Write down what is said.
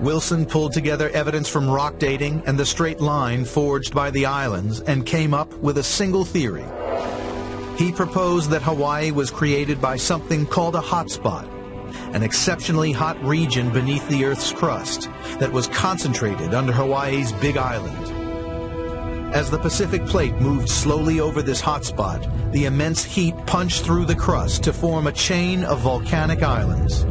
Wilson pulled together evidence from rock dating and the straight line forged by the islands and came up with a single theory. He proposed that Hawaii was created by something called a hotspot, an exceptionally hot region beneath the Earth's crust that was concentrated under Hawaii's Big Island. As the Pacific Plate moved slowly over this hotspot, the immense heat punched through the crust to form a chain of volcanic islands.